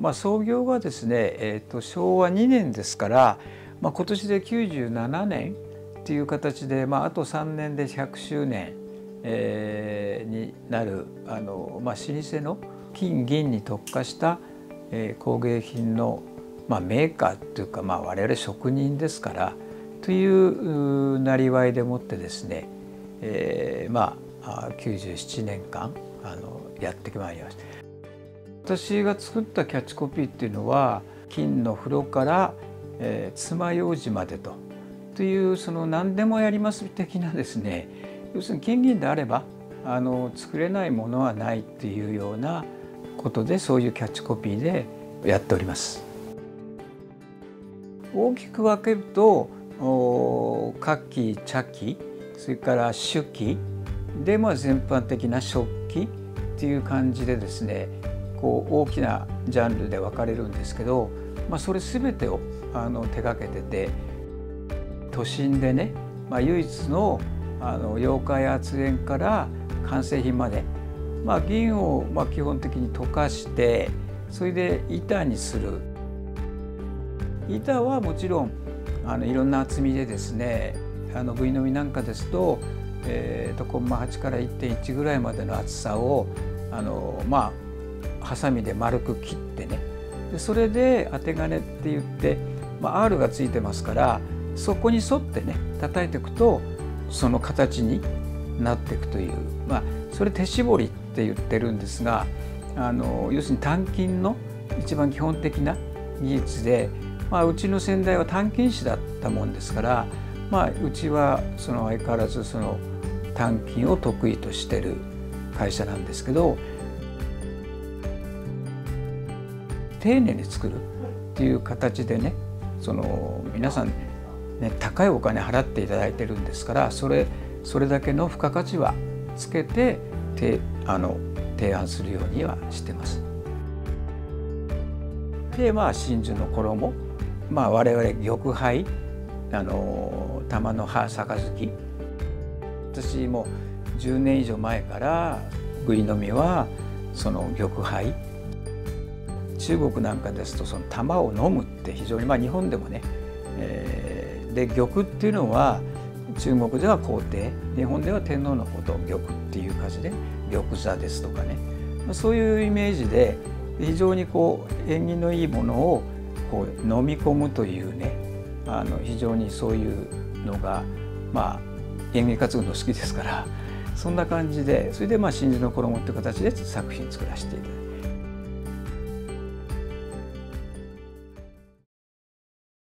まあ、創業がですね、えー、と昭和2年ですから、まあ、今年で97年っていう形で、まあ、あと3年で100周年、えー、になるあの、まあ、老舗の金銀に特化した、えー、工芸品の、まあ、メーカーというか、まあ、我々職人ですからというなりわいでもってですね、えー、まあ97年間あのやってまいりました。私が作ったキャッチコピーっていうのは金の風呂から、えー、爪楊枝までとというその何でもやります的なですね要するに金銀であればあの作れないものはないっていうようなことでそういうキャッチコピーでやっております。大きく分けると火器茶器それから酒器で、まあ、全般的な食器っていう感じでですねこう大きなジャンルで分かれるんですけど、まあ、それ全てをあの手がけてて都心でね、まあ、唯一のあの妖怪圧縁から完成品まで、まあ、銀をまあ基本的に溶かしてそれで板にする。板はもちろんあのいろんな厚みでですねあの V のみなんかですと,、えーと、コンマ8から1.1ぐらいまでの厚さをあのまあハサミで丸く切ってね。でそれで当て金って言って、まあ、R がついてますからそこに沿ってね叩いていくとその形になっていくという。まあそれ手絞りって言ってるんですがあの要するに単金の一番基本的な技術で、まあ、うちの先代は単金師だったもんですからまあ、うちはその相変わらずその単金を得意としてる会社なんですけど丁寧に作るっていう形でねその皆さん、ね、高いお金払っていただいてるんですからそれそれだけの付加価値はつけててあの提案するようにはしてます。でまあ真珠の衣、まあ、我々玉杯あの玉の葉杯私も10年以上前からぐいのみはその玉杯中国なんかですとその玉を飲むって非常にまあ日本でもね、えー、で玉っていうのは中国では皇帝日本では天皇のことを玉っていう感じで玉座ですとかねそういうイメージで非常にこう縁起のいいものをこう飲み込むというねあの非常にそういうのがまあ演芸活動の好きですからそんな感じでそれでまあ真珠の衣っていう形で作品作らせていただいて。